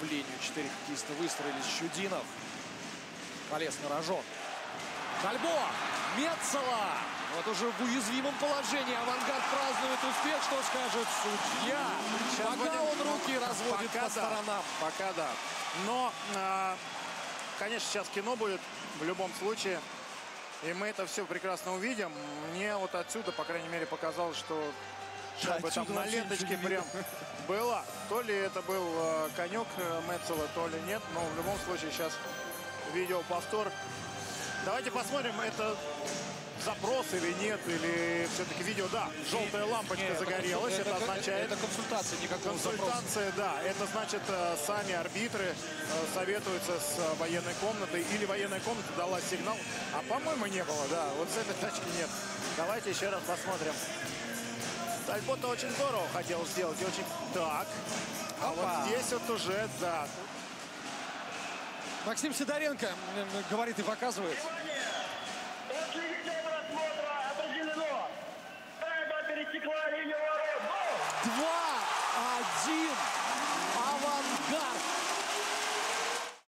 в линию. Четыре хоккеиста выстроились. Чудинов. Полез на рожон. Кальбо. Мецела. Вот уже в уязвимом положении. Авангард празднует успех. Что скажет судья? Сейчас Пока будем- он руки разводит Пока по да. сторонам. Пока да. Но, а, конечно, сейчас кино будет в любом случае. И мы это все прекрасно увидим. Мне вот отсюда, по крайней мере, показалось, что как бы там на ленточке прям было. То ли это был э, конек э, Метцела, то ли нет. Но в любом случае сейчас видео повтор. Давайте посмотрим, это запрос или нет, или все-таки видео. Да, желтая лампочка Нет, загорелась. Это, это- означает... Это консультация, никакого запроса. Консультация, да. Это значит, э, сами арбитры советуются с военной комнатой. Или военная комната дала сигнал. А, по-моему, не было, да. Вот с этой точки нет. Давайте еще раз посмотрим. Тальбота очень здорово хотел сделать. И очень... Так. А Опа. вот здесь вот уже, да. Максим Сидоренко говорит и показывает. Внимание! После